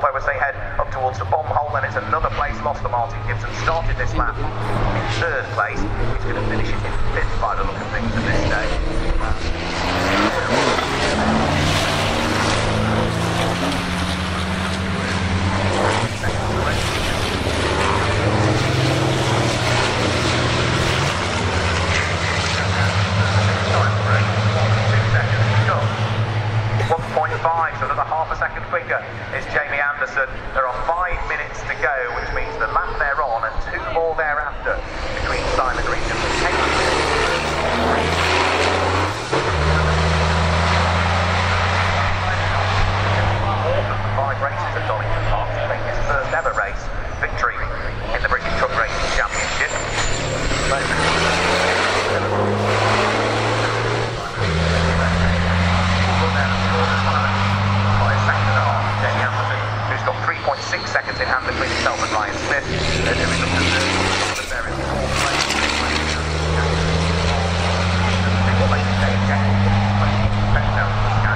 Volvo as they head up towards the bomb hole, and it's another place lost for Martin Gibson. Started this lap in third place. He's going to finish it in fifth by the look of things at this stage. Five, so another half a second quicker is Jamie Anderson. There are five minutes to go, which means the lap they're on and two more thereafter between Simon Reed and Kate. Races at Donington 3.6 seconds in hand between himself and Ryan Smith.